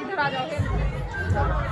इधर आ जाओ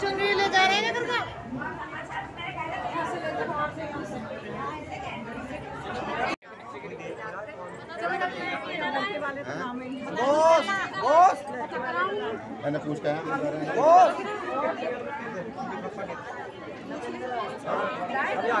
चुनरी ले जा रहे हैं घर का। Boss boss. मैंने पूछता है? बॉस। अभी आ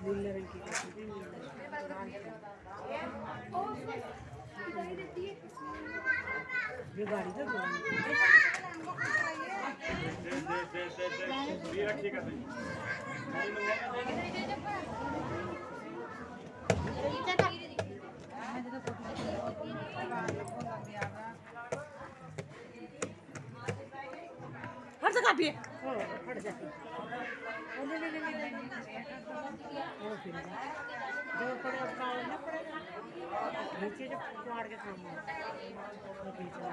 ये गाड़ी तो हट जा काफ़ी हो हट जा ओ ले ले ले ले ओ फिर जो पड़े उसका ना पड़ेगा नीचे जो मार के काम पीछे